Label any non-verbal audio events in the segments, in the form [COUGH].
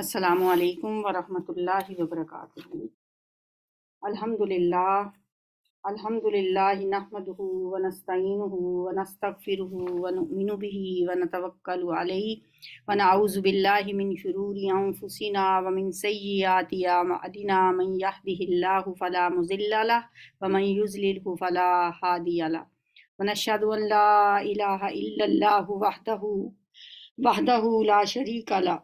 असलकम वरहमतुल्लाहि वबरकातुहू अल्हम्दुलिल्लाह अल्हम्दुलिल्लाह नहमदुहु व नस्तईनुहु व नस्तगफिरुहु व नुमिनु बिही व नतवक्कलु अलैहि व नऊज़ु बिल्लाहि मिन यहदिहिल्लाहु फला मुज़िल्ल लह व फला हादिय लह व नशहदु अन ला इलाहा इल्लल्लाहु वहदहु वहदहु ला शरीका लह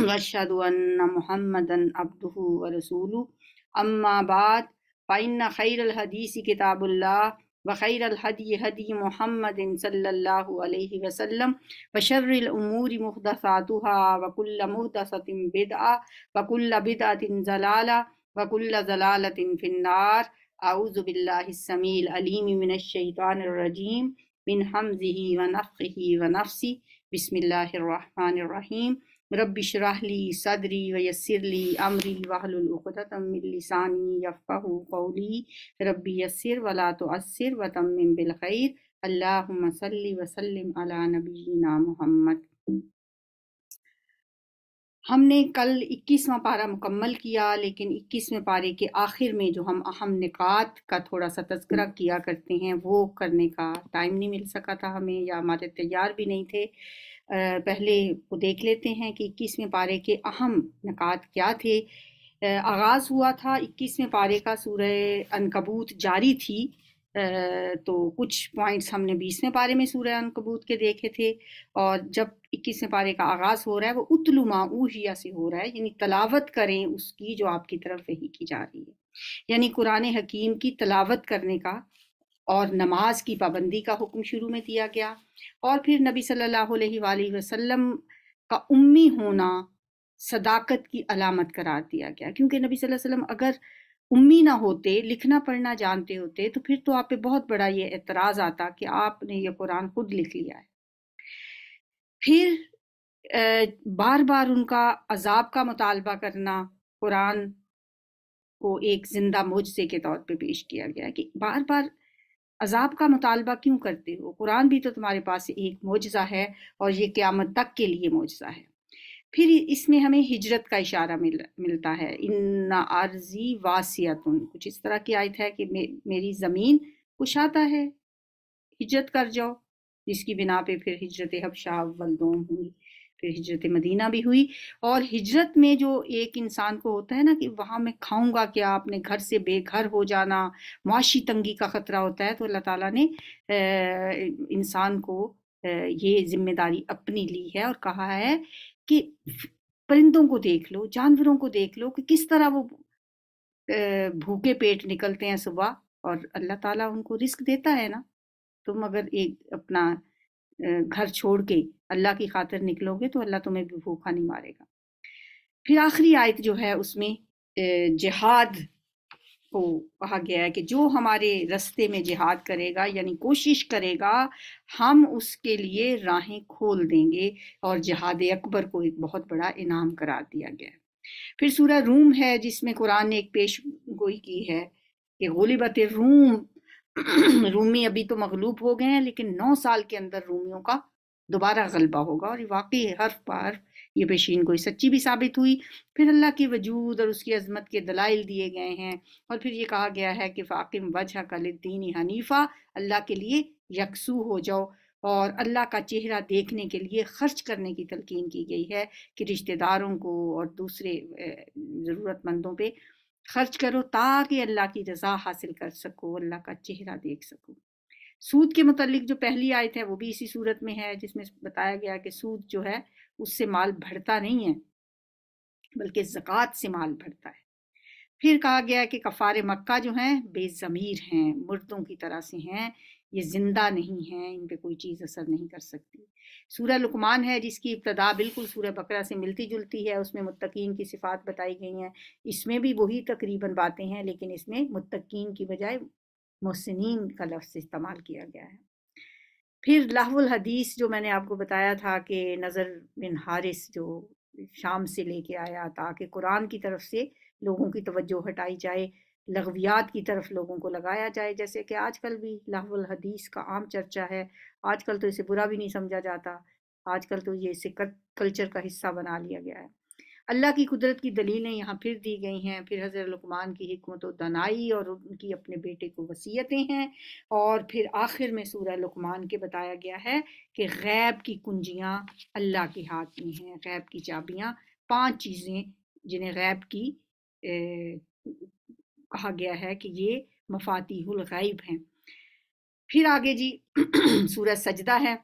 वशहदु अन्न मुहम्मदन अब्दुहु व रसूलु अम्मा बाद फ़इन्न खैरल हदीस किताबुल्लाह व खैरल हदी हदी मुहम्मदिन सल्लल्लाहु अलैहि वसल्लम व शर्रिल उमूरि मुहदसातुहा व कुल्ल मुहदसतिन बिदअ व कुल्ल बिदअतिन ज़लाला व कुल्ल ज़लालतिन फिन्नार अऊज़ु बिल्लाहिस समील अलीम मिनश शैतानिर रजीम मिन हमज़िही व नफ़्ख़िही व रब्बि शराहली सदरी व यस्सिरली अमरी वहलुल उक़दतम मिन लिसानी यफ़क़हू क़ौली, रब्बि यस्सिर वला तुअस्सिर व तम्मिम बिल खैर, अल्लाहुम्मा सल्लि अला नबीना मोहम्मद। हमने कल 21वां पारा मुकम्मल किया, लेकिन 21वें पारे के आखिर में जो हम अहम निकात का थोड़ा सा तस्करा किया करते हैं, वो करने का टाइम नहीं मिल सका था हमें या हमारे तैयार भी नहीं थे। पहले वो देख लेते हैं कि इक्कीसवें पारे के अहम नकात क्या थे। आगाज़ हुआ था इक्कीसवें पारे का सूरह अनकबूत जारी थी। तो कुछ पॉइंट्स हमने बीसवें पारे में सूर्य अनकबूत के देखे थे और जब इक्कीसवें पारे का आगाज़ हो रहा है वो उतलुमा ऊहिया से हो रहा है, यानी तलावत करें उसकी जो आपकी तरफ़ वही की जा रही है। यानी कुरान हकीम की तलावत करने का और नमाज़ की पाबंदी का हुक्म शुरू में दिया गया। और फिर नबी सल्लल्लाहु अलैहि वसल्लम का उम्मी होना सदाकत की अलामत करार दिया गया। क्योंकि नबी सल्लल्लाहु अलैहि वसल्लम अगर उम्मी ना होते, लिखना, पढ़ना जानते होते तो फिर तो आप पे बहुत बड़ा ये एतराज़ आता कि आपने ये कुरान खुद लिख लिया है। फिर बार बार उनका अजाब का मुतालबा करना कुरान को एक ज़िंदा मुजसे के तौर पे पेश किया गया कि बार बार अजाब का मुतालबा क्यों करते हो? कुरान भी तो तुम्हारे पास एक मुजजा है और ये क़्यामत तक के लिए मुजजा है। फिर इसमें हमें हिजरत का इशारा मिल मिलता है। इन आर्जी वासियतुन। कुछ इस तरह की आयत है कि मे, मेरी ज़मीन कुशाता है। हिजरत कर जाओ। जिसकी बिना पे फिर हिजरत हबशाह वलदोम हुई। फिर हिजरत मदीना भी हुई। और हिजरत में जो एक इंसान को होता है ना कि वहाँ मैं खाऊँगा क्या? अपने घर से बेघर हो जाना, मुआशी तंगी का ख़तरा होता है तो अल्लाह ताला ने इंसान को ये ज़िम्मेदारी अपनी ली है और कहा है कि परिंदों को देख लो, जानवरों को देख लो कि किस तरह वो भूखे पेट निकलते हैं सुबह और अल्लाह ताला उनको रिस्क देता है ना। तुम अगर एक अपना घर छोड़ के अल्लाह की खातिर निकलोगे तो अल्लाह तुम्हें भी भूखा नहीं मारेगा। फिर आखिरी आयत जो है उसमें जिहाद को कहा गया है कि जो हमारे रस्ते में जिहाद करेगा, यानी कोशिश करेगा, हम उसके लिए राहें खोल देंगे और जिहाद अकबर को एक बहुत बड़ा इनाम करार दिया गया फिर सूरह रूम है जिसमें कुरान ने एक पेश गोई की है कि गोलीबत रूम [CLEARS THROAT] रूमी अभी तो मगलूब हो गए हैं, लेकिन नौ साल के अंदर रूमियों का दोबारा गलबा होगा और ये वाकई हर बार ये पेशीन कोई सच्ची भी साबित हुई। फिर अल्लाह के वजूद और उसकी अजमत के दलाइल दिए गए हैं और फिर ये कहा गया है कि फ़ाकिम वजह कलद्दीन हनीफ़ा अल्लाह के लिए यकसू हो जाओ और अल्लाह का चेहरा देखने के लिए खर्च करने की तलकीन की गई है कि रिश्तेदारों को और दूसरे ज़रूरतमंदों पे खर्च करो ताकि अल्लाह की रजा हासिल कर सको, अल्लाह का चेहरा देख सको। सूद के मतलब जो पहली आयत है, वो भी इसी सूरत में है, जिसमें बताया गया कि सूद जो है, उससे माल बढ़ता नहीं है, बल्कि ज़क़़त से माल बढ़ता है। फिर कहा गया कि कफ़ार मक्का जो हैं, बेज़मीर हैं, मुर्दों की तरह से हैं ये ज़िंदा नहीं हैं, इन पे कोई चीज़ असर नहीं कर सकती। सूरह लुकमान है जिसकी इब्तदा बिल्कुल सूरह बकरा से मिलती जुलती है, उसमें मुत्तकीन की सिफात बताई गई हैं। इसमें भी वही तकरीबन बातें हैं, लेकिन इसमें मुत्तकीन की बजाय मोहसिन का लफ्ज़ इस्तेमाल किया गया है। फिर लाहुल हदीस जो मैंने आपको बताया था कि नज़र बिन हारिस जो शाम से लेके आया, ताकि कुरान की तरफ़ से लोगों की तवज्जो हटाई जाए लगवियात की तरफ़ लोगों को लगाया जाए, जैसे कि आजकल भी लाहुल हदीस का आम चर्चा है। आजकल तो इसे बुरा भी नहीं समझा जाता। आजकल तो ये इसे कल्चर का हिस्सा बना लिया गया है। अल्लाह की कुदरत की दलीलें यहाँ फिर दी गई हैं। फिर हज़रत लुकमान की हमत दनाई और उनकी अपने बेटे को वसीयतें हैं। और फिर आखिर में सूरह लुकमान के बताया गया है कि गैब की कुंजियाँ अल्लाह के हाथ में हैं। गैब की चाबियाँ, पाँच चीज़ें जिन्हें गैब की कहा गया है कि ये मफातीहुल गैब हैं। फिर आगे जी, [CLEARS THROAT] सूरज सजदा है।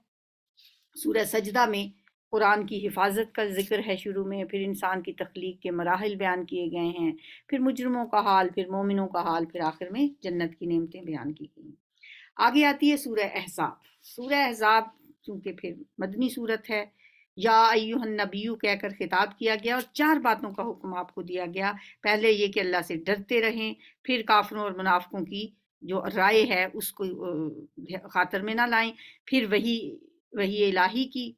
सूरज सजदा में कुरान की हिफाजत का ज़िक्र है शुरू में, फिर इंसान की तख्लीक के मराहल बयान किए गए हैं, फिर मुजरमों का हाल, फिर मोमिनों का हाल, फिर आखिर में जन्नत की नेमतें बयान की गई। आगे आती है सूरह एहसाब सूरह अहजाब, चूँकि फिर मदनी सूरत है या नबीयू कहकर खिताब किया गया और चार बातों का हुक्म आपको दिया गया। पहले ये कि अल्लाह से डरते रहें, फिर काफरों और मुनाफकों की जो राय है उसको खातर में ना लाएँ, फिर वही वही इलाही की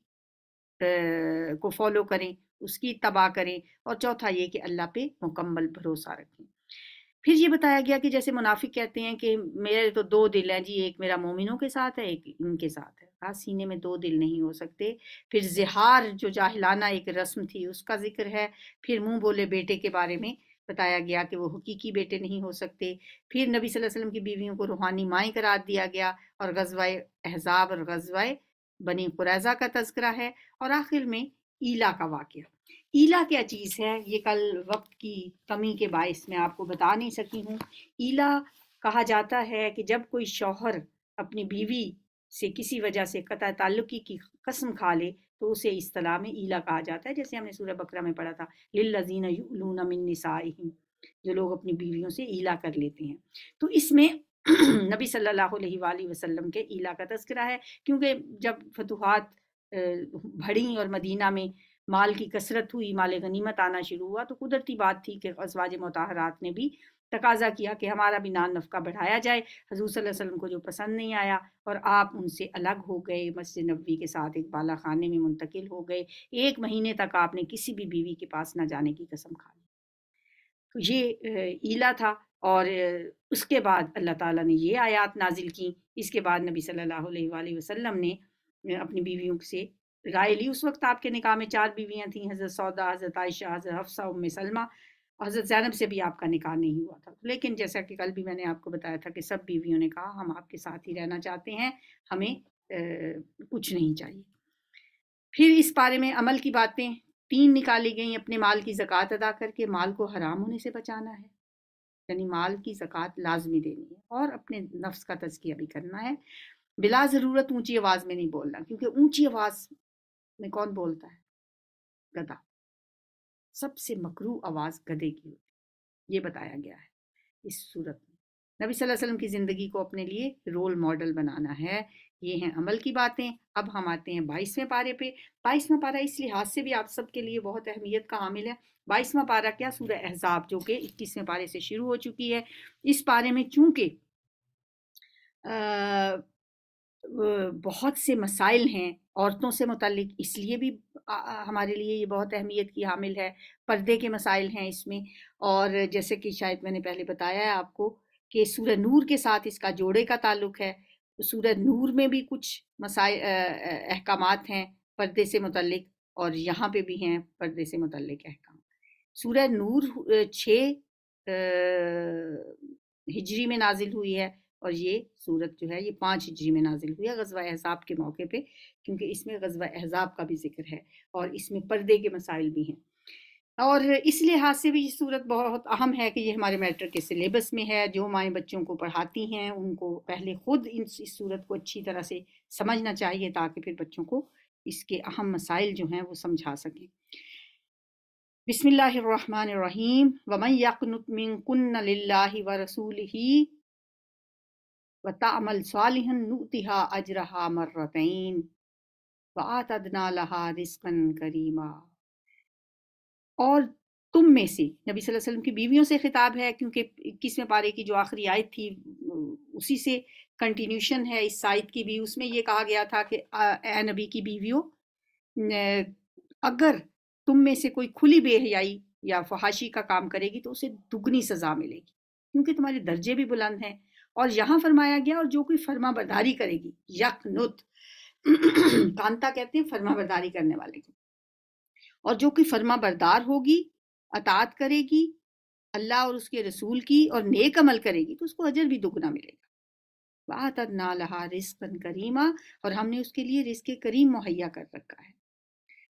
को फॉलो करें, उसकी तबाह करें और चौथा ये कि अल्लाह पे मुकम्मल भरोसा रखें। फिर ये बताया गया कि जैसे मुनाफिक कहते हैं कि मेरे तो दो दिल हैं जी, एक मेरा मोमिनों के साथ है, एक इनके साथ कहा सीने में दो दिल नहीं हो सकते। फिर जिहार जो जाहिलाना एक रस्म थी, उसका ज़िक्र है। फिर मुँह बोले बेटे के बारे में बताया गया कि वो हकीकी बेटे नहीं हो सकते। फिर नबी सल्लल्लाहु अलैहि वसल्लम की बीवियों को रूहानी माएँ करार दिया गया और गजवाए अहजाब और गजवाए बनी कुरैजा का तस्करा है। और आखिर में ईला का वाक्य। ईला क्या चीज़ है? ये कल वक्त की कमी के बायस मैं आपको बता नहीं सकी हूँ। ईला कहा जाता है कि जब कोई शौहर अपनी बीवी से, किसी वजह से कता, ताल्लुकी की कसम खा ले तो उसे इस तला में ईला कहा जाता है, जैसे हमने सूर्य बकरा में पढ़ा था, लिल्लजीन यूलून मिन निसाइहिम, जो लोग अपनी बीवियों से ईला कर लेते हैं। तो इसमें [CLEARS THROAT] नबी सल्लल्लाहु अलैहि वसल्लम के ईला का तस्करा है, क्योंकि जब फतुहात भड़ी और मदीना में माल की कसरत हुई माल गनीमत आना शुरू हुआ तो कुदरती बात थी कि अजवाज मतहरात ने भी तकाजा किया कि हमारा भी नान नफका बढ़ाया जाए। हजूर वसल्लम को जो पसंद नहीं आया और आप उनसे अलग हो गए, मस्जिद नबी के साथ एक बाला खाने में मुंतकिल हो गए। एक महीने तक आपने किसी भी बीवी के पास ना जाने की कसम खा ली। तो ये ईला था और उसके बाद अल्लाह ताला ने ये आयात नाजिल की। इसके बाद नबी सल्लल्लाहु अलैहि वसल्लम ने अपनी बीवियों से राय ली। उस वक्त आपके निकाह में चार बीवियाँ थीं, हज़रत सौदा, हज़रत आयशा, हज़रत हफ्सा, उम्म सलमा। हज़रत जैनब से भी आपका निकाह नहीं हुआ था। लेकिन जैसा कि कल भी मैंने आपको बताया था कि सब बीवियों ने कहा हम आपके साथ ही रहना चाहते हैं हमें ए, कुछ नहीं चाहिए। फिर इस बारे में अमल की बातें तीन निकाली गई अपने माल की जक़ात अदा करके माल को हराम होने से बचाना है। यानी माल की जक़ात लाजमी देनी है और अपने नफ्स का तजकिया भी करना है। बिला ज़रूरत ऊँची आवाज़ में नहीं बोलना क्योंकि ऊँची आवाज़ में कौन बोलता है? गधा। सबसे मकरू आवाज़ गधे की होती ये बताया गया है इस सूरत में। नबी सल्लल्लाहु अलैहि वसल्लम की ज़िंदगी को अपने लिए रोल मॉडल बनाना है। ये हैं अमल की बातें। अब हम आते हैं बाईसवें पारे पे। बाईसवें पारा इस लिहाज से भी आप सबके लिए बहुत अहमियत का हामिल है। बाईसवा पारा क्या? सूर्य एहजाब जो कि इक्कीसवें पारे से शुरू हो चुकी है। इस पारे में चूँकि बहुत से मसाइल हैं औरतों से मुतलिक इसलिए भी हमारे लिए ये बहुत अहमियत की हामिल है, पर्दे के मसाइल हैं इसमें। और जैसे कि शायद मैंने पहले बताया है आपको कि सूर्य नूर के साथ इसका जोड़े का ताल्लुक है। सूर्य नूर में भी कुछ मसाइल अहकाम हैं, पर्दे से मुतलिक और यहाँ पे भी हैं पर्दे से मुतलिक अहकाम। सूर्य नूर छः हिजरी में नाजिल हुई है। और ये सूरत जो है, ये पाँच हिजरी में नाजिल हुई है गजवा एहजाब के मौके पे, क्योंकि इसमें गजवा एहजाब का भी ज़िक्र है और इसमें पर्दे के मसाइल भी हैं। और इस लिहाज से भी ये सूरत बहुत अहम है कि ये हमारे मैटर के सिलेबस में है, जो माएँ बच्चों को पढ़ाती हैं, उनको पहले खुद इन इस सूरत को अच्छी तरह से समझना चाहिए ताकि फिर बच्चों को इसके अहम मसाइल जो हैं वो समझा सकें। बिस्मिल्लाहिर्रहमानिर्रहीम, वमन यक़नुत मिनकुन्न लिल्लाहि व रसूलिही व तामल सालिहन नुतिहा अजरहा मर्रतैन व लहा रिस्कन करीमा। और तुम में से, नबी सल्लल्लाहु अलैहि वसल्लम की बीवियों से खिताब है, क्योंकि इक्कीसवें पारे की जो आखिरी आयत थी उसी से कंटिन्यूशन है, इस साइद की भी। उसमें ये कहा गया था कि ए नबी की बीवियों अगर तुम में से कोई खुली बेहयाई या फहाशी का काम करेगी तो उसे दुगनी सजा मिलेगी, क्योंकि तुम्हारे दर्जे भी बुलंद हैं और यहाँ फरमाया गया और जो कोई फर्मा बरदारी करेगी यक नुत [CLEARS THROAT] कांता कहते हैं फर्मा बरदारी करने वाले को। और जो कोई फर्मा बरदार होगी, अतात करेगी, अल्लाह और उसके रसूल की और नेक अमल करेगी तो उसको अजर भी दुगना मिलेगा। वातद ना लहा रिस्कन करीमा, और हमने उसके लिए रिस्क करीम मुहैया कर रखा है।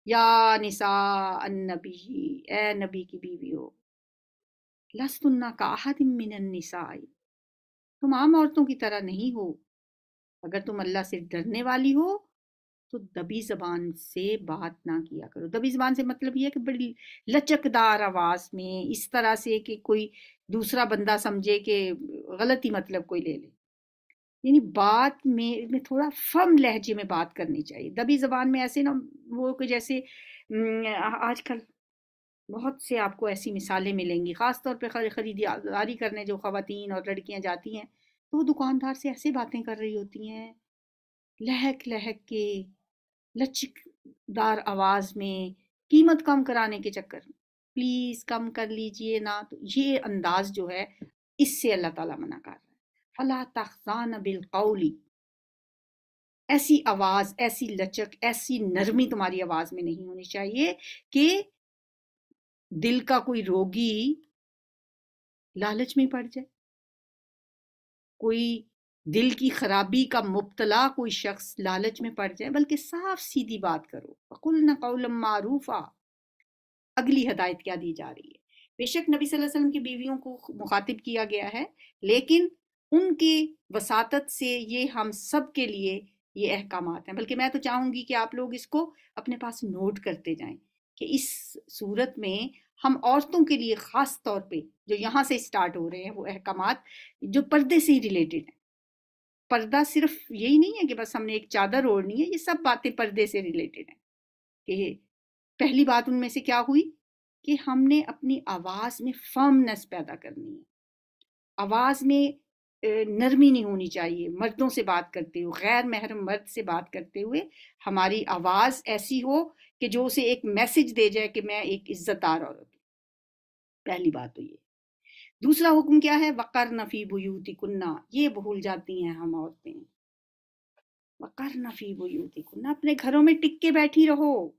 या निसा नबी ए नबी की बीवी हो लस्तुन्ना काहदिन निसाई तुम आम औरतों की तरह नहीं हो। अगर तुम अल्लाह से डरने वाली हो तो दबी जबान से बात ना किया करो। दबी जबान से मतलब यह कि बड़ी लचकदार आवाज़ में इस तरह से कि कोई दूसरा बंदा समझे कि गलत ही मतलब कोई ले ले। यानी बात में में थोड़ा फम लहजे में बात करनी चाहिए। दबी जबान में ऐसे ना वो कि जैसे आजकल बहुत से आपको ऐसी मिसालें मिलेंगी ख़ास तौर पे खरीदारी करने जो ख़वातीन और लड़कियाँ जाती हैं तो वो दुकानदार से ऐसे बातें कर रही होती हैं, लहक लहक के लचकदार आवाज़ में, कीमत कम कराने के चक्कर में, प्लीज़ कम कर लीजिए ना। तो ये अंदाज जो है, इससे अल्लाह ताला मना कर रहा है। फला तख्तान बिल कौली। ऐसी आवाज़, ऐसी लचक, ऐसी नरमी तुम्हारी आवाज़ में नहीं होनी चाहिए कि दिल का कोई रोगी लालच में पड़ जाए। कोई दिल की खराबी का मुबतला कोई शख्स लालच में पड़ जाए, बल्कि साफ़ सीधी बात करो बकुल न मारूफा। अगली हदायत क्या दी जा रही है? बेशक नबी सल्लल्लाहु अलैहि वसल्लम की बीवियों को मुखातिब किया गया है, लेकिन उनके वसातत से ये हम सब के लिए ये अहकाम हैं। बल्कि मैं तो चाहूँगी कि आप लोग इसको अपने पास नोट करते जाएँ। कि इस सूरत में हम औरतों के लिए ख़ास तौर पे जो यहाँ से स्टार्ट हो रहे हैं वो अहकाम जो पर्दे से ही रिलेटेड हैं। पर्दा सिर्फ़ यही नहीं है कि बस हमने एक चादर ओढ़नी है, ये सब बातें पर्दे से रिलेटेड हैं। कि पहली बात उनमें से क्या हुई? कि हमने अपनी आवाज़ में फर्मनेस पैदा करनी है। आवाज़ में नरमी नहीं होनी चाहिए। मर्दों से बात करते हुए गैर महरम मर्द से बात करते हुए हमारी आवाज़ ऐसी हो कि जो उसे एक मैसेज दे जाए कि मैं एक इज्जतदार औरत हूँ। पहली बात तो ये। दूसरा हुक्म क्या है? वकर नफी बुयूती कुन्ना ये भूल जाती हैं हम औरतें। वकर नफी बुयूती कुन्ना अपने घरों में टिक के बैठी रहो।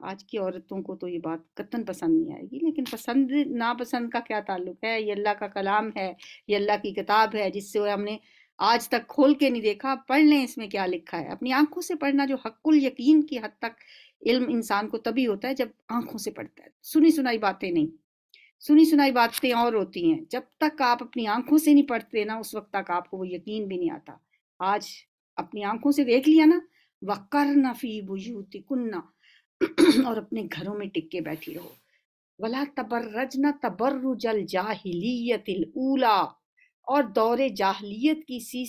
आज की औरतों को तो ये बात कतन पसंद नहीं आएगी, लेकिन पसंद, नापसंद का क्या ताल्लुक है? ये अल्लाह का कलाम है, ये अल्लाह की किताब है, जिससे हमने आज तक खोल के नहीं देखा, पढ़ लें इसमें क्या लिखा है। अपनी आँखों से पढ़ना जो हक्कुल यकीन की हद तक इल्म इंसान को तभी होता है जब आँखों से पढ़ता है। सुनी सुनाई बातें नहीं। सुनी सुनाई बातें और होती हैं। जब तक आप अपनी आँखों से नहीं पढ़ते ना, उस वक्त तक आपको वो यकीन भी नहीं आता। आज अपनी आँखों से देख लिया ना वकर नफी बुजूती कुन्ना और अपने घरों में टिक के बैठी रहो। वला तबर्रजना तबर्रुजल जाहिलियतिल ऊला। और दौरे जाहलीत की सी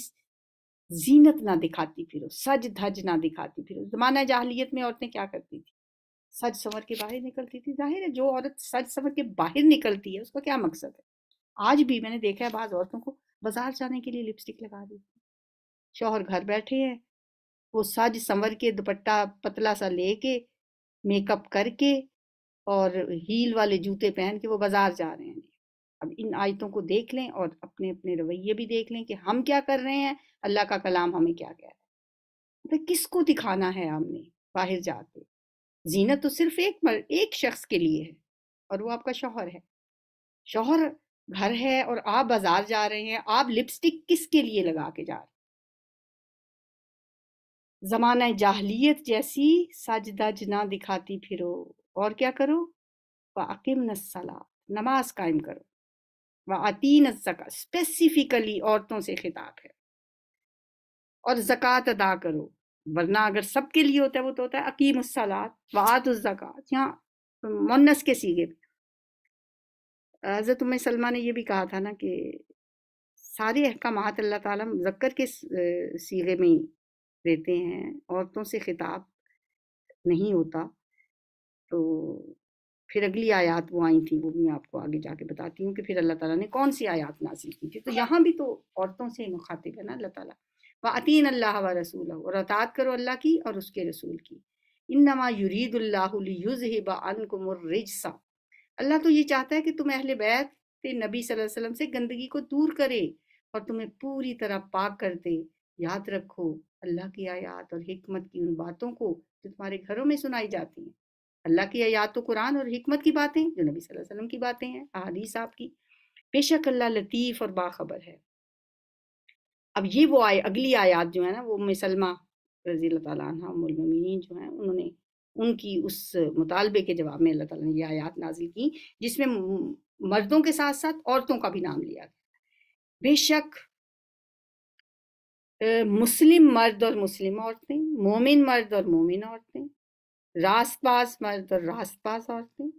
जीनत ना दिखाती फिरो सज धज ना दिखाती फिरो जमाना जाहलीत में औरतें क्या करती थी? सज संवर के बाहर निकलती थी ज़ाहिर है, जो औरत सज संवर के बाहर निकलती है, उसका क्या मकसद है? आज भी मैंने देखा है बाज औरतों को बाज़ार जाने के लिए लिपस्टिक लगा दी शौहर घर बैठे हैं, वो सज संवर के दुपट्टा पतला सा लेके, मेकअप करके और हील वाले जूते पहन के वो बाज़ार जा रहे हैं। अब इन आयतों को देख लें और अपने अपने रवैये भी देख लें कि हम क्या कर रहे हैं अल्लाह का कलाम हमें क्या कह रहा है। तो किसको दिखाना है हमने बाहर जाके? जीनत तो सिर्फ़ एक मर, एक शख्स के लिए है और वो आपका शौहर है। शोहर घर है और आप बाज़ार जा रहे हैं आप लिपस्टिक किसके लिए लगा के जा रहे हैं? जमाना जाहलियत जैसी सज दज ना दिखाती फिरो और क्या करो? वाकिम नमाज़ कायम करो। व जक़ा स्पेसिफिकली औरतों से खिताब है। और जक़ात अदा करो, वरना अगर सबके लिए होता है, वो तो होता है अकीम सलात वात जक़ात यहाँ मुन्नस के सीगे हज़रत उम्म सलमा ने ये भी कहा था ना कि सारे अहकाम अल्लाह ताला मुजक्कर के सीगे में ही देते हैं, औरतों से खिताब नहीं होता तो फिर अगली आयात वो आई थी वो भी मैं आपको आगे जाके बताती हूँ कि फिर अल्लाह ताला ने कौन सी आयात नासिल की थी? तो यहाँ भी तो औरतों से मुखातिब है ना अल्लाह ताला। व अतीन अल्लाह व रसूल और अतात करो अल्लाह की और उसके रसूल की। इन्नमा युरीदुल्लाहुलियुज़हिबअनकुमुर्रिजसा अल्लाह तो ये चाहता है कि तुम अहले बैत नबी सल्लल्लाहु अलैहि वसल्लम से गंदगी को दूर करे और तुम्हें पूरी तरह पाक कर दे। याद रखो अल्लाह की आयात और हिकमत की उन बातों को जो तुम्हारे घरों में सुनाई जाती हैं। अल्लाह की आयात तो कुरान और हिकमत की बातें जो नबी सल्लल्लाहु अलैहि वसल्लम की बातें हैं, अहादीस आपकी। बेशक अल्लाह लतीफ़ और बाखबर है। अब ये वो आय, अगली आयात जो है ना, वो मिसलमा रज़ी तमिन जो है, उन्होंने उनकी उस मुतालबे के जवाब में अल्लाह ताला ने ये आयात नाजिल की, जिसमें मर्दों के साथ साथ औरतों का भी नाम लिया गया। बेशक मुस्लिम मर्द और मुस्लिम औरतें, मोमिन मर्द और मोमिन औरतें रास्तबाज मर्द और रास्तबाज औरतें,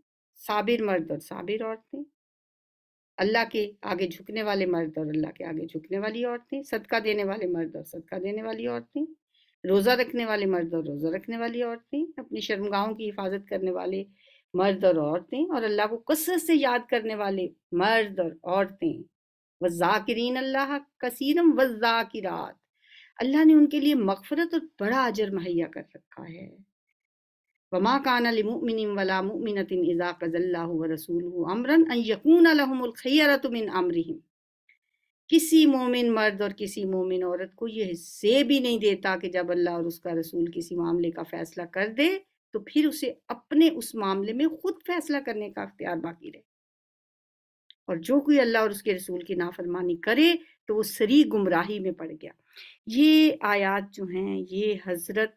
साबिर मर्द और साबिर औरतें। अल्लाह के आगे झुकने वाले मर्द और अल्लाह के आगे झुकने वाली औरतें, सदका देने वाले मर्द और सदका देने वाली औरतें, रोज़ा रखने वाले मर्द और रोज़ा रखने वाली औरतें, अपनी शर्मगाहों की हिफाजत करने वाले मर्द और औरतें और अल्लाह को कसरत से याद करने वाले मर्द और औरतें। व जाकिरीन अल्लाह कसीरम व जाकिरात। अल्लाह ने उनके लिए मगफरत और बड़ा अजर मुहैया कर रखा है। वमा कान लिमुमिन वला मुमिनतिन इज़ा क़ज़ल्लाहु व रसूलुहु अमरन अन यकून लहुमुल खियरतु मिन अमरिहिम किसी मोमिन मर्द और किसी मोमिन औरत को यह हिस्से भी नहीं देता कि जब अल्लाह और उसका रसूल किसी मामले का फैसला कर दे तो फिर उसे अपने उस मामले में खुद फैसला करने का अख्तियार बाकी रहे। और जो कोई अल्लाह और उसके रसूल की नाफरमानी करे तो वो सरी गुमराही में पड़ गया। ये आयात जो हैं, ये हज़रत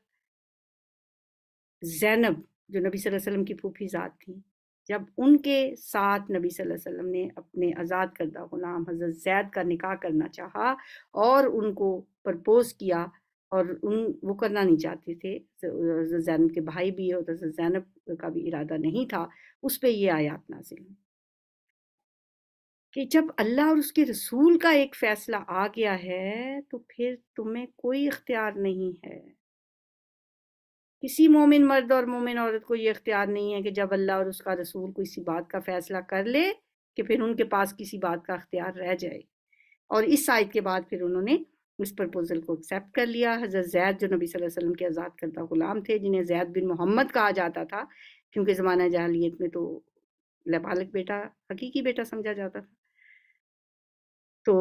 जैनब, जो नबी सल्लल्लाहु अलैहि वसल्लम की फूफी ज़ात थी, जब उनके साथ नबी सल्लल्लाहु अलैहि वसल्लम ने अपने आज़ाद करदा गुलाम हज़रत जैद का निकाह करना चाहा और उनको प्रपोज किया और उन, वो करना नहीं चाहते थे जैनब के भाई भी और जैनब का भी इरादा नहीं था, उस पर ये आयात नाजिल कि जब अल्लाह और उसके रसूल का एक फ़ैसला आ गया है तो फिर तुम्हें कोई इख्तियार नहीं है। किसी मोमिन मर्द और मोमिन औरत को ये इख्तियार नहीं है कि जब अल्लाह और उसका रसूल किसी बात का फ़ैसला कर ले, कि फिर उनके पास किसी बात का अख्तियार रह जाए। और इस आयत के बाद फिर उन्होंने इस प्रपोजल को एक्सेप्ट कर लिया। हज़रत जैद जो नबी सल्लल्लाहु अलैहि वसल्लम के आज़ाद करता गुलाम थे, जिन्हें जैद बिन मोहम्मद कहा जाता था, क्योंकि ज़माना जाहलीत में तो लबालक बेटा, हकीकी बेटा समझा जाता था। तो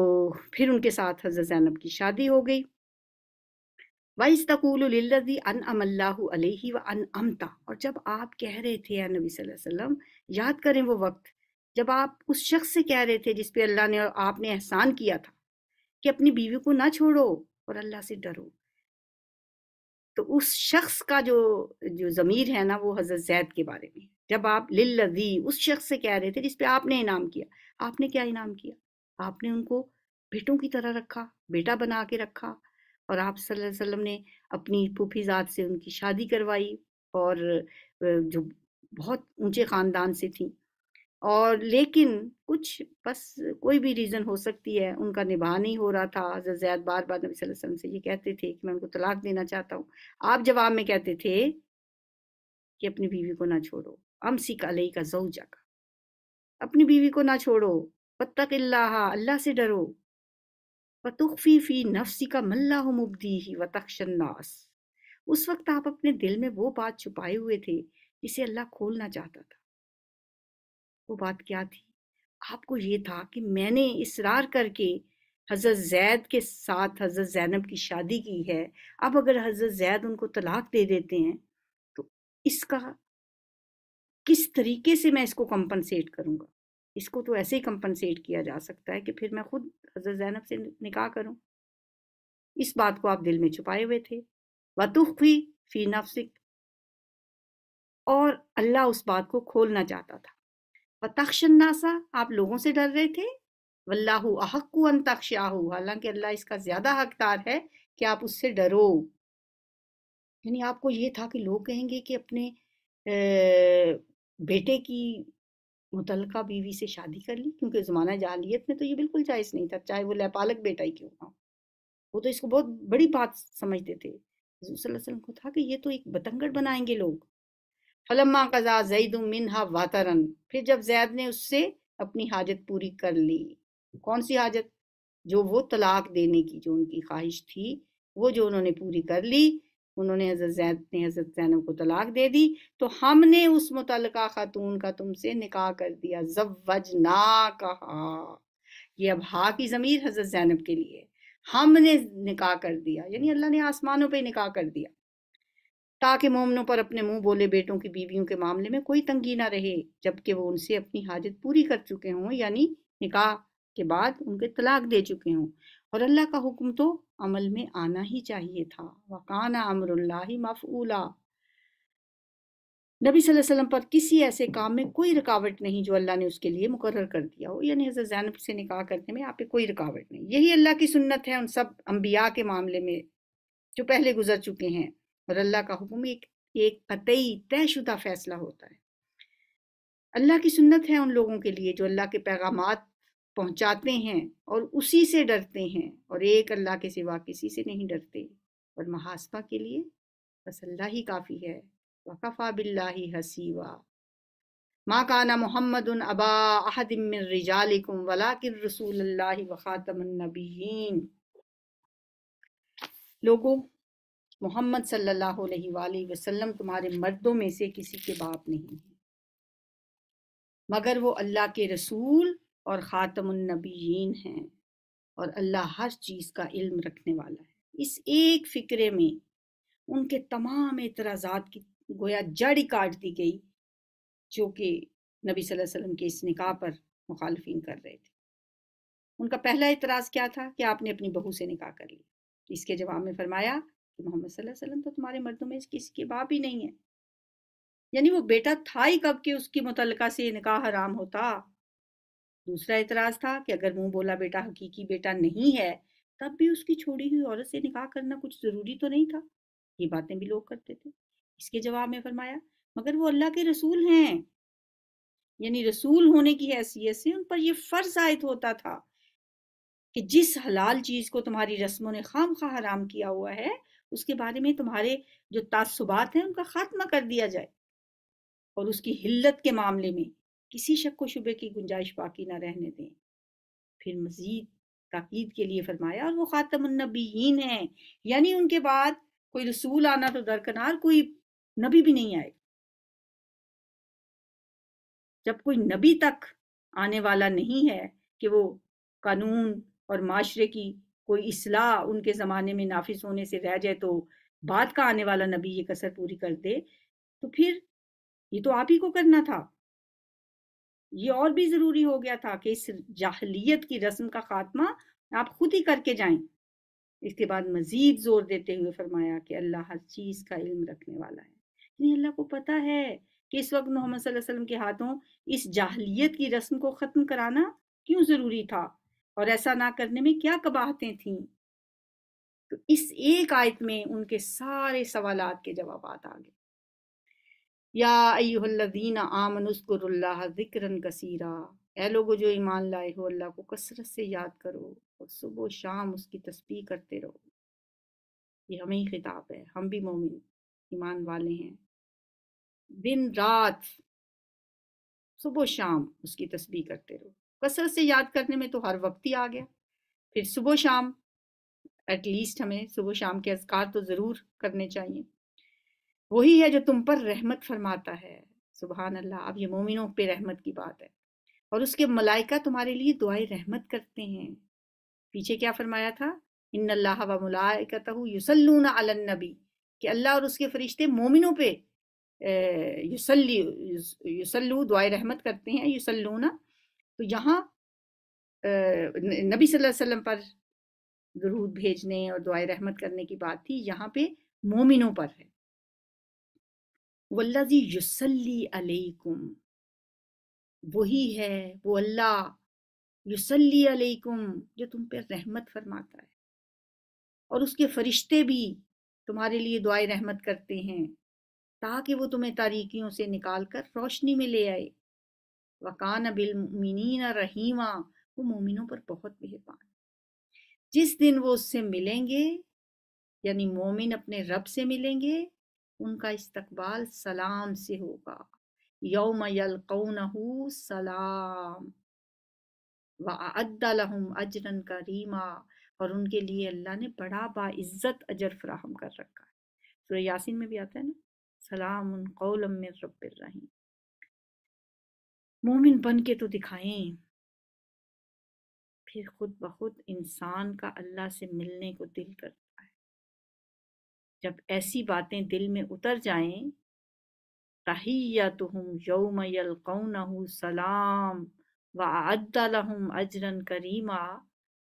फिर उनके साथ हज़रत जैनब की शादी हो गई। वाइस तकूलजी अन अमल्लाहु अलैहि व अन अमता और जब आप कह रहे थे, या नबी वसल्लम, याद करें वो वक्त, जब आप उस शख्स से कह रहे थे, जिस पे अल्लाह ने आपने एहसान किया था, कि अपनी बीवी को ना छोड़ो और अल्लाह से डरो तो उस शख्स का जो जो ज़मीर है ना, वो हज़रत जैद के बारे में जब आप लिल्लजी उस शख्स से कह रहे थे, जिस पे आपने इनाम किया, आपने क्या इनाम किया? आपने उनको बेटों की तरह रखा, बेटा बना के रखा और आप सल्लल्लाहु अलैहि वसल्लम ने अपनी फूफी ज़ात से उनकी शादी करवाई और जो बहुत ऊँचे ख़ानदान से थी। और लेकिन कुछ बस कोई भी रीज़न हो सकती है, उनका निभा नहीं हो रहा था। हज़रत ज़ैद बार बार नबी सल्लल्लाहु अलैहि वसल्लम से ये कहते थे कि मैं उनको तलाक देना चाहता हूँ। आप जवाब में कहते थे कि अपनी बीवी को ना छोड़ो। अमसिक अलई का जौजा का। अपनी बीवी को ना छोड़ो। वत्तकिल्लाह, अल्लाह से डरो। वतुखफी फ़ी नफ्सी का मल्लाह मुबदी ही वतक्षन्नास उस वक्त आप अपने दिल में वो बात छुपाए हुए थे, जिसे अल्लाह खोलना चाहता था। वो बात क्या थी? आपको ये था कि मैंने इसरार करके हज़रत जैद के साथ हज़रत जैनब की शादी की है। अब अगर हज़रत जैद उनको तलाक दे देते हैं तो इसका किस तरीके से मैं इसको कंपनसेट करूँगा? इसको तो ऐसे ही कंपनसेट किया जा सकता है कि फिर मैं खुद हज़रत जैनब से निकाह करूँ। इस बात को आप दिल में छुपाए हुए थे। वतुखी फ़ी नफसिक। और अल्लाह उस बात को खोलना चाहता था। वतक्षन्नासा आप लोगों से डर रहे थे? वल्लाहु अहक्कु अन तख्शाहु। हालाँकि अल्लाह इसका ज़्यादा हकदार है कि आप उससे डरो। यानी आपको ये था कि लोग कहेंगे कि अपने बेटे की मुतलका बीवी से शादी कर ली, क्योंकि ज़माना जालियत में तो ये बिल्कुल जायज़ नहीं था, चाहे वो लपालक बेटा ही क्यों ना वो तो इसको बहुत बड़ी बात समझते थे। वसल्लम को था कि ये तो एक बतंगड़ बनाएँगे लोग। फलम्मा कजा जईद मिनहा वातरन, फिर जब जैद ने उससे अपनी हाजत पूरी कर ली, कौन सी हाजत? जो वो तलाक देने की, जो उनकी ख्वाहिश थी, वो जो उन्होंने पूरी कर ली उन्होंने हज़रत जैद ने हज़रत जैनब को तलाक दे दी तो हमने उस मुतल खातून का तुमसे निकाह कर दिया। जवज ना कहा ये अब हा की ज़मीर हज़रत जैनब के लिए। हमने निकाह कर दिया, यानी अल्लाह ने आसमानों पे निकाह कर दिया। ताकि मोमनों पर अपने मुँह बोले बेटों की बीवियों के मामले में कोई तंगी ना रहे, जबकि वो उनसे अपनी हाजत पूरी कर चुके हों, यानी निकाह के बाद उनके तलाक दे चुके हों। और अल्लाह का हुक्म तो अमल में आना ही चाहिए था। वकाना अमरुल्लाही मफूला नबी वसल्लम पर किसी ऐसे काम में कोई रुकावट नहीं जो अल्लाह ने उसके लिए मुकर कर दिया हो। यानी हज़रत जैनब से निकाह करने में आप पे कोई रुकावट नहीं। यही अल्लाह की सुन्नत है उन सब अम्बिया के मामले में जो पहले गुजर चुके हैं। और अल्लाह का हुक्म एक एक कतई तयशुदा फैसला होता है। अल्लाह की सुन्नत है उन लोगों के लिए जो अल्लाह के पैगाम पहुंचाते हैं और उसी से डरते हैं और एक अल्लाह के सिवा किसी से नहीं डरते। और महासपा के लिए बस अल्लाह ही काफ़ी है। वकफ़ा बिल्लाही हसीवा। मा काना मोहम्मद अबा अहदिम रिजालिकुम वलाकिन रसूल व ख़ातमन्नबीयीन लोगों, मोहम्मद सल्लल्लाहु अलैहि वसल्लम तुम्हारे मर्दों में से किसी के बाप नहीं है। मगर वो अल्लाह के रसूल और ख़ातमनबीन हैं और अल्लाह हर चीज़ का इल्म रखने वाला है। इस एक फ़िक्रे में उनके तमाम एतराज़ात की गोया जड़ काट दी गई, जो कि नबी सल्लल्लाहु अलैहि वसल्लम के इस निकाह पर मुखालफी कर रहे थे। उनका पहला इतराज़ क्या था कि आपने अपनी बहू से निकाह कर लिया। इसके जवाब में फरमाया कि मोहम्मद सल्लल्लाहु वसल्लम तो तुम्हारे मर्दों में किसी के बाप ही नहीं है। यानी वो बेटा था ही कब के उसकी मुतलका से निकाह हराम होता? दूसरा इतराज था कि अगर मुँह बोला बेटा हकीकी बेटा नहीं है, तब भी उसकी छोड़ी हुई औरत से निकाह करना कुछ ज़रूरी तो नहीं था। ये बातें भी लोग करते थे। इसके जवाब में फरमाया, मगर वो अल्लाह के रसूल हैं। यानी रसूल होने की हैसियत से उन पर यह फ़र्ज़ आयद होता था कि जिस हलाल चीज़ को तुम्हारी रस्मों ने खाम खा हराम किया हुआ है, उसके बारे में तुम्हारे जो तासुबात हैं उनका खात्मा कर दिया जाए। और उसकी हिल्लत के मामले में किसी शक को शुबे की गुंजाइश बाकी ना रहने दें। फिर मजीद ताकीद के लिए फरमाया, और वो ख़ातमनबीन है। यानी उनके बाद कोई रसूल आना तो दरकनार कोई नबी भी नहीं आएगा। जब कोई नबी तक आने वाला नहीं है कि वो कानून और माशरे की कोई इसलाह उनके ज़माने में नाफिस होने से रह जाए तो बाद का आने वाला नबी ये कसर पूरी कर दे तो फिर ये तो आप ही को करना था। ये और भी ज़रूरी हो गया था कि इस जाहलीत की रस्म का खात्मा आप खुद ही करके जाएँ। इसके बाद मज़ीद ज़ोर देते हुए फरमाया कि अल्लाह हर चीज़ का इल्म रखने वाला है। यानी अल्लाह को पता है कि इस वक्त मोहम्मद वसल्लम के हाथों इस जाहलीत की रस्म को ख़त्म कराना क्यों ज़रूरी था? और ऐसा ना करने में क्या कबाहतें थीं? तो इस एक आयत में उनके सारे सवाल के जवाब आ गए। या अयुल्लदीना आमनुस्कुरुल्लाह जिक्रन कसीरा। ए लोगो जो ईमान लाए हो, अल्लाह को कसरत से याद करो और सुबह शाम उसकी तस्बीह करते रहो। ये हमें ही खिताब है। हम भी मोमिन, ईमान वाले हैं। दिन रात सुबह शाम उसकी तस्बीह करते रहो। कसरत से याद करने में तो हर वक्त ही आ गया। फिर सुबह शाम एटलीस्ट हमें सुबह शाम के अजकार तो ज़रूर करने चाहिए। वही है जो तुम पर रहमत फरमाता है। सुबह अल्लाह अब ये मोमिनों पे रहमत की बात है। और उसके मलाइका तुम्हारे लिए दुआई रहमत करते हैं। पीछे क्या फरमाया था? इन अल्लाह व मुलाइकतहु युसल्लून अलन नबी, कि अल्लाह और उसके फरिश्ते मोमिनों पे युसल्ली युसल्लू दुआई रहमत करते हैं, युसल्लूना। तो यहाँ नबी सल्लल्लाहु अलैहि वसल्लम पर दरूद भेजने और दुआई रहमत करने की बात थी, यहाँ पे मोमिनों पर है। वल्लाजी युसल्ली अलैकुम। वही है, वो अल्लाह युसल्ली अलैकुम, जो तुम पे रहमत फरमाता है। और उसके फरिश्ते भी तुम्हारे लिए दुआई रहमत करते हैं, ताकि वो तुम्हें तारीकियों से निकाल कर रोशनी में ले आए। वकान बिल बिलमिन रहीमा, वो मोमिनों पर बहुत मेहरबान। जिस दिन वो उससे मिलेंगे, यानी मोमिन अपने रब से मिलेंगे उनका इस्तकबाल सलाम से होगा। यौम यलकौनहू सलाम। व अद्दलहुम अजरन करीमा। और उनके लिए अल्लाह ने बड़ा बाइज्जत अजर फराहम कर रखा है। सूर्य यासीन में भी आता है ना? सलाम उन कौलम में मोमिन बन के तो दिखाएँ। फिर खुद ब खुद इंसान का अल्लाह से मिलने को दिल करता जब ऐसी बातें दिल में उतर जाएँ तहियतुहुम यौम यलकौनहु सलाम, व अद्दलहुम अजरन करीमा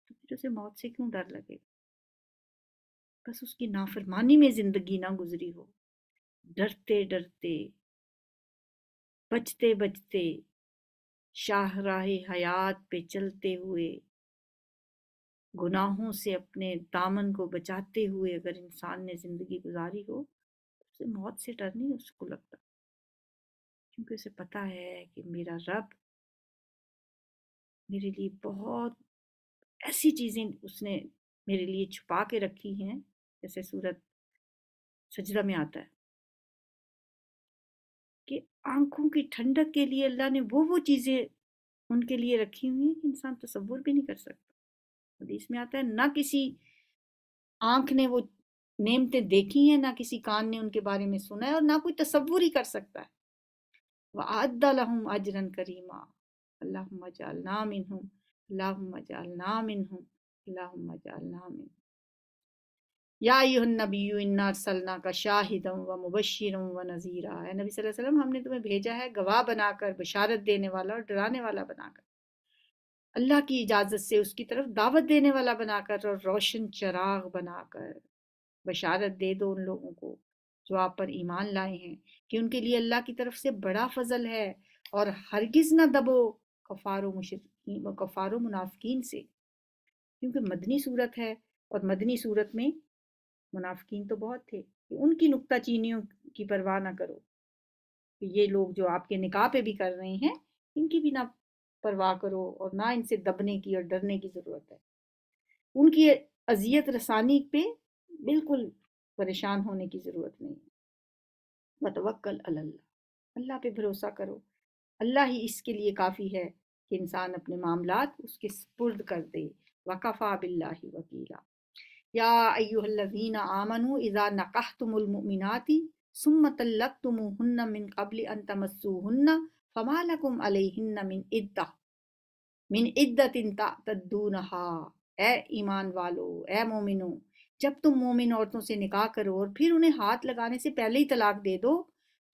तो फिर उसे मौत से क्यों डर लगेगा? बस उसकी नाफरमानी में ज़िंदगी ना गुजरी हो। डरते डरते, बचते बचते शाहराह हयात पे चलते हुए गुनाहों से अपने दामन को बचाते हुए अगर इंसान ने ज़िंदगी गुजारी हो, उसे मौत से डर नहीं उसको लगता। क्योंकि उसे पता है कि मेरा रब मेरे लिए बहुत ऐसी चीज़ें उसने मेरे लिए छुपा के रखी हैं, जैसे सूरत सजदा में आता है। कि आँखों की ठंडक के लिए अल्लाह ने वो वो चीज़ें उनके लिए रखी हुई हैं कि इंसान तस्वुर भी नहीं कर सकता। हदीस में आता है, ना किसी आँख ने वो नेमतें देखी हैं, ना किसी कान ने उनके बारे में सुना है और ना कोई तस्वुर ही कर सकता है। वह वअद्दलहुम अजरन करीमा, अल्लाहुम्मा जअलना मिनहुम अल्लाहुम्मा जअलना मिनहुम अल्लाहुम्मा जअलना मिनहुम या अय्युहन नबिय्यु इन्ना अरसलनाका शाहिदम व मुबश्शिरम व नज़ीरा है नबी वसल्लम हमने तुम्हें भेजा है गवाह बनाकर, बशारत देने वाला और डराने वाला बनाकर। अल्लाह की इजाज़त से उसकी तरफ़ दावत देने वाला बनाकर और रोशन चराग बनाकर बशारत दे दो उन लोगों को, जो आप पर ईमान लाए हैं, कि उनके लिए अल्लाह की तरफ़ से बड़ा फजल है और हरगिज ना दबो कफ़ारो, मुशरकिन, कफ़ारो, मुनाफिकीन से। क्योंकि मदनी सूरत है और मदनी सूरत में मुनाफिकीन तो बहुत थे कि उनकी नुक्ता चीनियों की परवाह ना करो। कि ये लोग जो आपके निकाह पे भी कर रहे हैं, इनकी भी ना परवाह करो और ना इनसे दबने की और डरने की ज़रूरत है। उनकी अजियत रसानी पे बिल्कुल परेशान होने की ज़रूरत नहीं है। मतवक्ल अल्लाह अल्लाह पे भरोसा करो। अल्लाह ही इसके लिए काफ़ी है कि इंसान अपने मामला उसके स्पुर्द कर दे। वकफ़ा बिल्लाहि वकीला। या अय्युहल्लज़ीना आमनु इज़ा नकाहतुमुल मुमिनाति सुम्म तल्लक़तुमुहुन्ना मिन क़ब्ल अन तमस्सूहुन्ना फमा मिन इद्दा मिन इद्दतिन तअतदूनहा ए ईमान वालो ए मोमिनो जब तुम मोमिन औरतों से निकाह करो और फिर उन्हें हाथ लगाने से पहले ही तलाक दे दो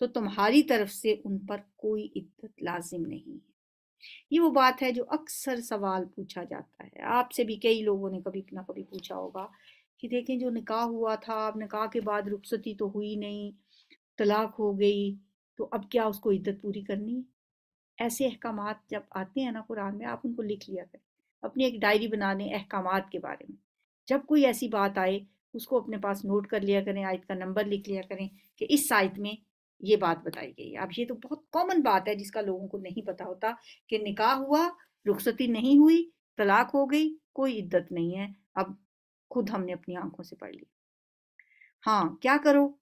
तो तुम्हारी तरफ़ से उन पर कोई इद्दत लाजिम नहीं है ये वो बात है जो अक्सर सवाल पूछा जाता है आपसे भी कई लोगों ने कभी ना कभी पूछा होगा कि देखें जो निकाह हुआ था अब निकाह के बाद रुखसती तो हुई नहीं तलाक हो गई तो अब क्या उसको इद्दत पूरी करनी है ऐसे अहकाम जब आते हैं ना कुरान में, आप उनको लिख लिया करें। अपनी एक डायरी बना लें अहकाम के बारे में। जब कोई ऐसी बात आए, उसको अपने पास नोट कर लिया करें, आयत का नंबर लिख लिया करें कि इस आयत में ये बात बताई गई है। अब ये तो बहुत कॉमन बात है जिसका लोगों को नहीं पता होता कि निकाह हुआ, रुखसती नहीं हुई, तलाक हो गई, कोई इद्दत नहीं है, अब खुद हमने अपनी आँखों से पढ़ ली हाँ क्या करो?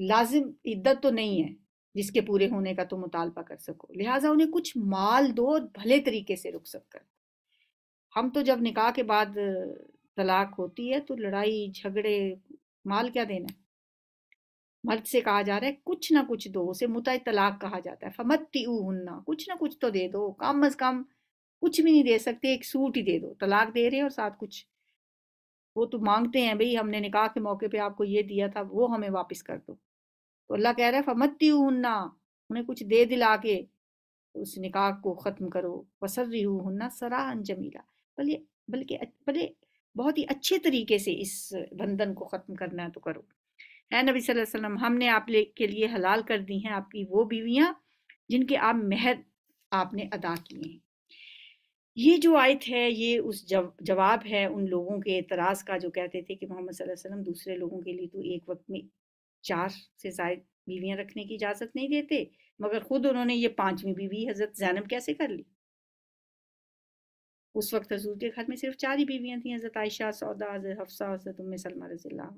लाजिम इद्दत तो नहीं है। जिसके पूरे होने का तो मुतालबा कर सको। लिहाजा उन्हें कुछ माल दो और भले तरीके से रुखसत कर। हम तो जब निकाह के बाद तलाक होती है तो लड़ाई, झगड़े, माल क्या देना मर्द से कहा जा रहा है, कुछ ना कुछ दो, उसे मुतय तलाक कहा जाता है। फमत्ती उन्ना कुछ ना कुछ तो दे दो। कम अज कम कुछ भी नहीं दे सकते, एक सूट ही दे दो। तलाक दे रहे हैं और साथ कुछ। वो तो मांगते हैं, भाई हमने निकाह के मौके पे आपको ये दिया था, वो हमें वापस कर दो। तो अल्लाह कह रहा है फमत्ती उन्ना उन्हें कुछ दे दिला के उस निकाह को ख़त्म करो। वसर हन्ना सराहन जमीला। बल्कि बल्कि बल्कि बहुत ही अच्छे तरीके से इस बंधन को ख़त्म करना है तो करो। है नबी सल्लल्लाहु अलैहि वसल्लम हमने आप के लिए हलाल कर दी हैं आपकी वो बीवियाँ जिनके आप महर आपने अदा किए हैं। ये जो आयत है ये उस जव, जवाब है उन लोगों के एतराज़ का जो कहते थे कि मोहम्मद वसल्लम दूसरे लोगों के लिए तो एक वक्त में चार से ज़ायद बीवियाँ रखने की इजाज़त नहीं देते, मगर ख़ुद उन्होंने ये पांचवी बीवी हज़रत जैनब कैसे कर ली? उस वक्त हजूर के घर में सिर्फ़ चार ही बीवियाँ थी, हज़रत आयशा, सौदा, हज़रत हफ्सा, हज़रत उम्म सलमा रजील्ला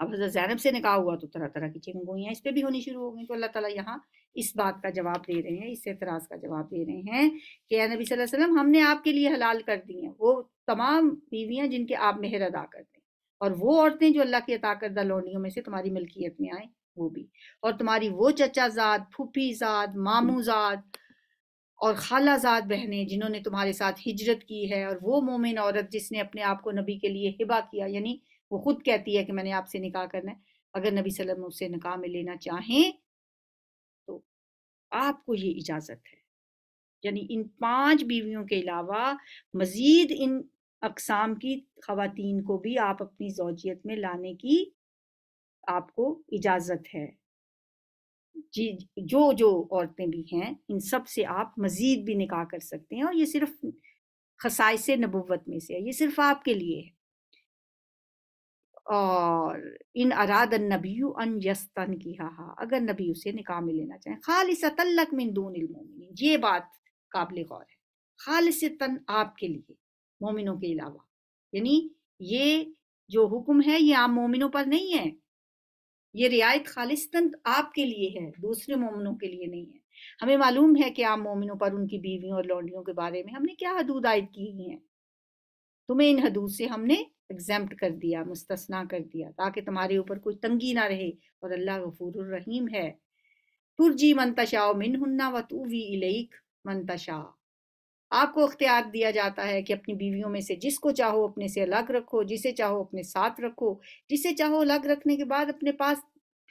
अब हज़रत जैनब से निकाह हुआ तो तरह तरह की चिकनगोइयाँ इस पर भी होनी शुरू हो गई तो अल्लाह ताला यहाँ इस बात का जवाब दे रहे हैं, इस एतराज़ का जवाब दे रहे हैं कि नबी वसल्लम, हमने आपके लिए हलाल कर दी हैं। वो तमाम बीवियाँ जिनके आप मेहर अदा करते दें और वो औरतें जो अल्लाह की अता करदा लौंडियों में से तुम्हारी मिल्कियत में आए वो भी। और तुम्हारी वो चचा जाद फूफी जाद मामू जाद और खालाजाद बहनें जिन्होंने तुम्हारे साथ हिजरत की है और वो मोमिन औरत जिसने अपने आप को नबी के लिए हिबा किया यानी वो खुद कहती है कि मैंने आपसे निकाह करना है अगर नबी सल्लम उससे निकाह में लेना चाहें तो आपको ये इजाज़त है। यानी इन पाँच बीवियों के अलावा मजीद इन अकसाम की खातन को भी आप अपनी जौजियत में लाने की आपको इजाज़त है। जी, जो जो औरतें भी हैं, इन सबसे आप मज़ीद भी निकाह कर सकते हैं और ये सिर्फ़ खसाइस नबुवत में से है, ये सिर्फ़ आपके लिए है। और इन अराद नबी अन यस्तन की हा अगर नबी उसे निकाह में लेना चाहें। खालिस तल्लक मिन दून ये बात काबिल गौर है। खालिस आपके लिए। मोमिनों के अलावा। यानी ये जो हुक्म है, ये आम मोमिनों पर नहीं है। ये रियायत खालिस्तन आपके लिए है, दूसरे मोमिनों के लिए नहीं है। हमें मालूम है कि आम मोमिनों पर उनकी बीवियों और लौंडियों के बारे में हमने क्या हदूद आयद की हैं तुम्हें इन हदूद से हमने एग्जाम्प्ट कर दिया मुस्तना कर दिया, ताकि तुम्हारे ऊपर कोई तंगी ना रहे और अल्लाह गफूर रहीम है। तुरजी मनतशा मिन हुन्ना व तू वी इलेक मनतशा आपको अख्तियार दिया जाता है कि अपनी बीवियों में से जिसको चाहो अपने से अलग रखो, जिसे चाहो अपने साथ रखो, जिसे चाहो अलग रखने के बाद अपने पास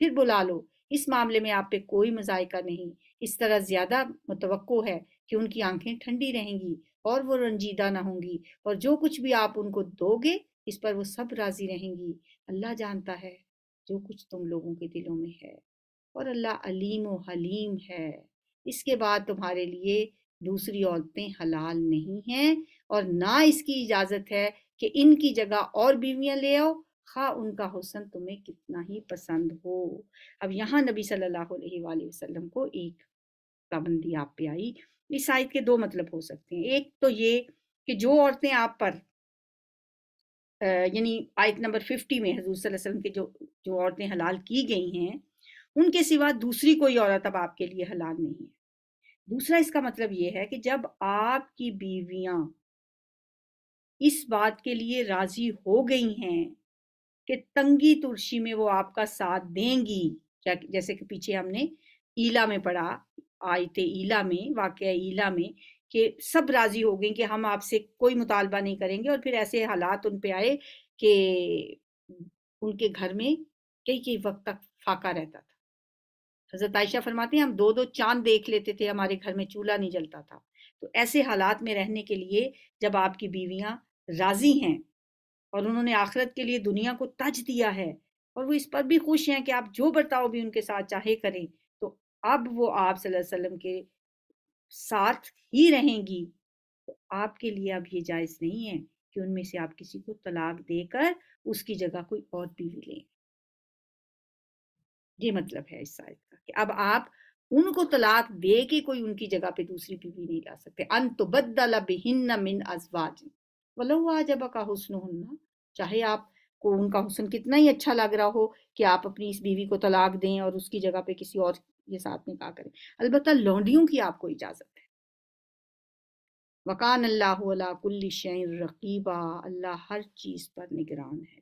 फिर बुला लो। इस मामले में आप पे कोई मजायका नहीं। इस तरह ज़्यादा मुतवक्को है कि उनकी आँखें ठंडी रहेंगी और वो रंजीदा ना होंगी और जो कुछ भी आप उनको दोगे, इस पर वो सब राज़ी रहेंगी। अल्लाह जानता है जो कुछ तुम लोगों के दिलों में है और अल्लाह अलीम व हलीम है। इसके बाद तुम्हारे लिए दूसरी औरतें हलाल नहीं हैं और ना इसकी इजाज़त है कि इनकी जगह और बीवियाँ ले आओ। खा उनका हुसन तुम्हें कितना ही पसंद हो। अब यहाँ नबी सल्लल्लाहु अलैहि वसल्लम को एक पाबंदी आप पे आई। इस आयत के दो मतलब हो सकते हैं। एक तो ये कि जो औरतें आप पर यानी आयत नंबर फिफ्टी में हजूर वसल्लम के जो जो औरतें हलाल की गई हैं, उनके सिवा दूसरी कोई औरत अब आपके लिए हलाल नहीं है। दूसरा इसका मतलब ये है कि जब आपकी बीवियाँ इस बात के लिए राज़ी हो गई हैं कि तंगी तुलसी में वो आपका साथ देंगी जैसे कि पीछे हमने ईला में पढ़ा, आयते ईला में वाक़ ईला में कि सब राज़ी हो गई कि हम आपसे कोई मुतालबा नहीं करेंगे और फिर ऐसे हालात उन पे आए कि उनके घर में कई कई वक्त तक फाका रहता था। हज़रत आयशा फरमाती हैं, हम दो दो चाँद देख लेते थे, हमारे घर में चूल्हा नहीं जलता था। तो ऐसे हालात में रहने के लिए जब आपकी बीवियाँ राज़ी हैं और उन्होंने आखिरत के लिए दुनिया को तज दिया है और वो इस पर भी खुश हैं कि आप जो बर्ताव भी उनके साथ चाहे करें तो अब वो आप वसल्लम के साथ ही रहेंगी। तो आपके लिए अब ये जायज़ नहीं है कि उनमें से आप किसी को तलाक देकर उसकी जगह कोई और बीवी लें। ये मतलब है इस साइड का अब आप उनको तलाक दे के कोई उनकी जगह पे दूसरी बीवी नहीं ला सकते। अन तो बदल मिन अजवाज। वलो जब का हुसन होना चाहे आप को उनका हुसन कितना ही अच्छा लग रहा हो कि आप अपनी इस बीवी को तलाक दें और उसकी जगह पे किसी और के साथ निकाह करें। अलबत्ता लौंडियों की आपको इजाज़त है। वकान अल्लाह कुल्ली रकीबा। अल्लाह हर चीज़ पर निगरान है।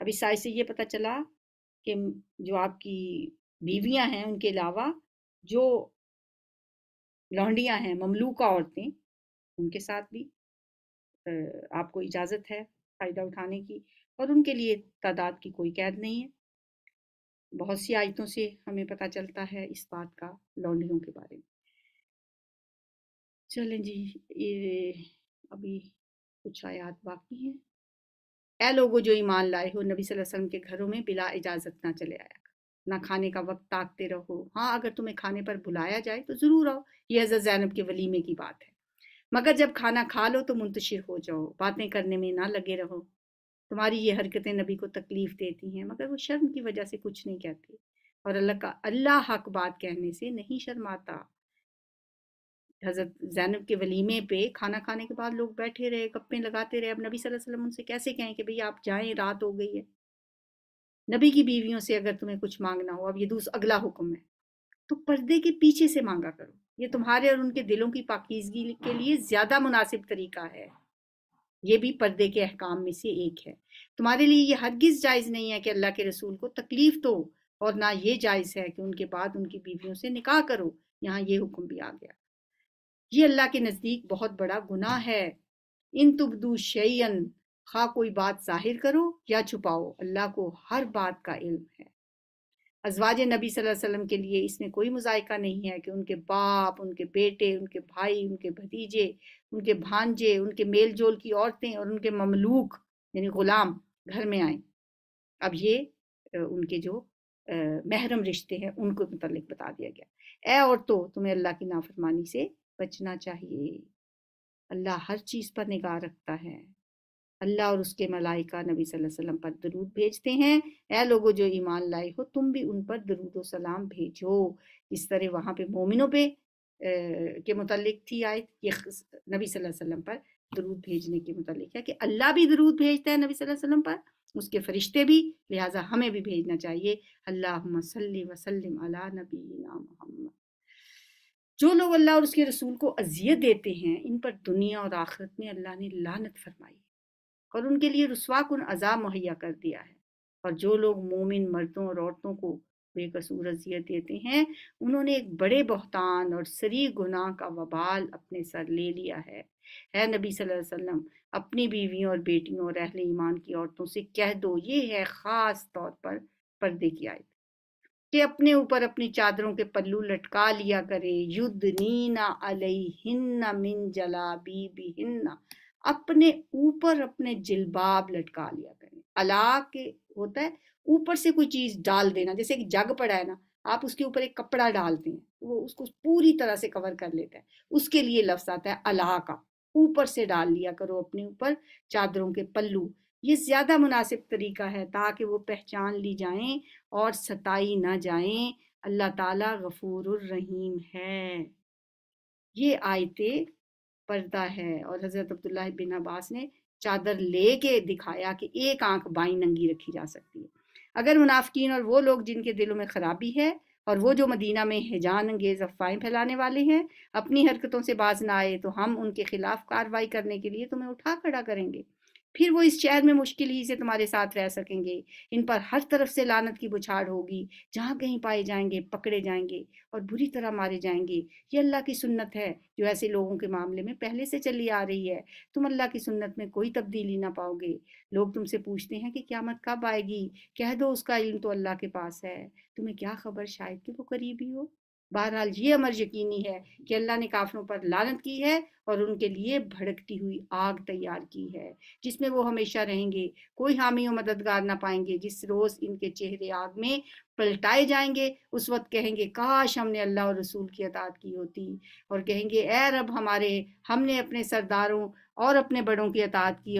अब इस से ये पता चला कि जो आपकी बीवियाँ हैं उनके अलावा, जो लौंडियाँ हैं, ममलूका औरतें, उनके साथ भी आपको इजाज़त है फ़ायदा उठाने की और उनके लिए तादाद की कोई कैद नहीं है। बहुत सी आयतों से हमें पता चलता है इस बात का, लौंडियों के बारे में। चलें जी, ये अभी कुछ आयात बाकी हैं। ए लोगो जो ईमान लाए हो, नबी सल्लल्लाहु अलैहि वसल्लम के घरों में बिला इजाज़त ना चले आया। ना खाने का वक्त ताकते रहो। हाँ अगर तुम्हें खाने पर बुलाया जाए तो ज़रूर आओ, ये हज़रत जैनब के वलीमे की बात है। मगर जब खाना खा लो तो मुंतशिर हो जाओ, बातें करने में ना लगे रहो। तुम्हारी ये हरकतें नबी को तकलीफ़ देती हैं, मगर वो शर्म की वजह से कुछ नहीं कहती। और अल्लाह का, अल्लाह हक बात कहने से नहीं शर्माता। हज़रत जैनब के वलीमे पे खाना खाने के बाद लोग बैठे रहे, गप्पे लगाते रहे। अब नबी सल्लल्लाहु अलैहि वसल्लम उनसे कैसे कहें कि भाई आप जाएँ, रात हो गई है। नबी की बीवियों से अगर तुम्हें कुछ मांगना हो, अब ये दूसरा अगला हुक्म है। तो पर्दे के पीछे से मांगा करो। ये तुम्हारे और उनके दिलों की पाकिजगी के लिए ज़्यादा मुनासिब तरीका है। ये भी पर्दे के अहकाम में से एक है। तुम्हारे लिए ये हरगिज जायज़ नहीं है कि अल्लाह के रसूल को तकलीफ़ दो और ना ये जायज़ है कि उनके बाद उनकी बीवियों से निकाह करो। यहाँ ये हुक्म भी आ गया। ये अल्लाह के नज़दीक बहुत बड़ा गुनाह है। इन तुबदू शयन खा कोई बात ज़ाहिर करो या छुपाओ, अल्लाह को हर बात का इल्म है। अजवाज नबी वसल्लम के लिए इसमें कोई मुजायका नहीं है कि उनके बाप, उनके बेटे, उनके भाई, उनके भतीजे, उनके भांजे, उनके मेल जोल की औरतें और उनके ममलूक, यानी गुलाम घर में आए। अब ये उनके जो महरम रिश्ते हैं, उनको मतलब बता दिया गया। ए औरतों, तुम्हें अल्लाह की नाफरमानी से बचना चाहिए। अल्लाह हर चीज़ पर निगाह रखता है। अल्लाह और उसके मलाइका नबी सल्लल्लाहु अलैहि वसल्लम पर दरूद भेजते हैं। ए लोगों, जो ईमान लाए हो, तुम भी उन पर दरूद सलाम भेजो। इस तरह वहाँ पे मोमिनों पे के मुतलिक थी आयत, ये नबी सल्लल्लाहु अलैहि वसल्लम पर दरूद भेजने के मुतलिक है कि अल्लाह भी दरूद भेजता है नबी सल्लल्लाहु अलैहि वसल्लम पर, उसके फरिश्ते भी, लिहाजा हमें भी भेजना चाहिए। अल्लाह सल्ली वसल्लम अला नबीना मोहम्मद। जो लोग अल्लाह और उसके रसूल को अजियत देते हैं, इन पर दुनिया और आखिरत में अल्लाह ने लानत फरमाई। और उनके लिए रसवा कन अजाब मुहैया कर दिया है। और जो लोग मोमिन मर्दों और औरतों को बेकसूर अजियत देते हैं, उन्होंने एक बड़े बहतान और सरी गुनाह का वबाल अपने सर ले लिया है। है नबी सल्लल्लाहु अलैहि वसल्लम, अपनी बीवियों और बेटियों और अहले ईमान की औरतों से कह दो, ये है ख़ास तौर पर पर्दे की आयत। कि अपने ऊपर अपनी चादरों के पल्लू लटका लिया करे, युद्ध नीना अलहिन्ना मिन जला बीबी हिन्ना अपने ऊपर अपने जिलबाब लटका लिया करें। अला के होता है, ऊपर से कोई चीज़ डाल देना, जैसे एक जग पड़ा है ना, आप उसके ऊपर एक कपड़ा डालते हैं, वो उसको पूरी तरह से कवर कर लेता है। उसके लिए लफ्ज आता है अलाह का। ऊपर से डाल लिया करो अपने ऊपर चादरों के पल्लू। ये ज़्यादा मुनासिब तरीका है ताकि वो पहचान ली जाएँ और सताई ना जाएँ। अल्लाह ताला गफूर रहीम है। ये आयते पर्दा है और हज़रत अब्दुल्ला बिन अब्बास ने चादर ले के दिखाया कि एक आँख बाई नंगी रखी जा सकती है। अगर मुनाफिकीन और वो लोग जिनके दिलों में खराबी है और वो जो मदीना में हिजान अंगेज अफवाहें फैलाने वाले हैं, अपनी हरकतों से बाज ना आए तो हम उनके खिलाफ कार्रवाई करने के लिए तुम्हें उठा खड़ा करेंगे। फिर वो इस शहर में मुश्किल ही से तुम्हारे साथ रह सकेंगे। इन पर हर तरफ़ से लानत की बुछाड़ होगी। जहाँ कहीं पाए जाएँगे, पकड़े जाएँगे और बुरी तरह मारे जाएँगे। ये अल्लाह की सुन्नत है जो ऐसे लोगों के मामले में पहले से चली आ रही है। तुम अल्लाह की सुन्नत में कोई तब्दीली ना पाओगे। लोग तुमसे पूछते हैं कि क्यामत कब आएगी? कह दो उसका इल्म तो अल्लाह के पास है। तुम्हें क्या खबर? शायद कि वो करीबी हो। बहरहाल ये अमर यकीनी है कि अल्लाह ने काफरों पर लानत की है और उनके लिए भड़कती हुई आग तैयार की है, जिसमें वो हमेशा रहेंगे। कोई हामी और मददगार ना पाएँगे। जिस रोज इनके चेहरे आग में पलटाए जाएँगे, उस वक्त कहेंगे, काश हमने अल्लाह और रसूल की अतात की होती। और कहेंगे ए रब, हमारे, हमने अपने सरदारों और अपने बड़ों की अतात की